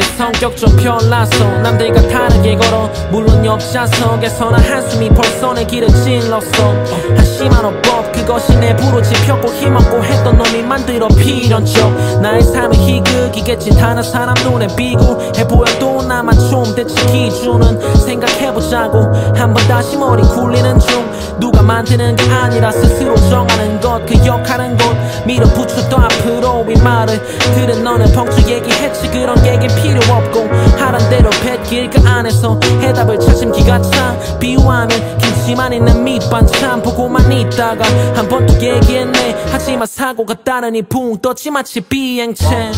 성격 좀 별나서 남들과 다르게 걸어. 물론 옆좌석에서나 한숨이 벌써 내 길을 찔렀어. 한심한 어법 그것이 내 부르지 폈고 힘없고 했던 놈이 만들어 필연적. 나의 삶은 희극이겠지. 다른 사람 눈에 비굴해 보여도 나만 좀 대체 기준은 생각해보자고. 한번 다시 머리 굴리는 중. 누가 만드는 게 아니라 스스로 정하는 것. 그 역하는 곳 밀어붙여도 앞으로 이 말을 들은 너는 펑추 얘기했지. 그런 얘기 필요 없고 하란 대로 뱉길 그 안에서 해답을 찾은 기가 차. 비유하면 김치만 있는 밑반찬 보고만 있다가 한 번 또 얘기했네. 하지만 사고가 따르니 붕 떴지 마치 비행체.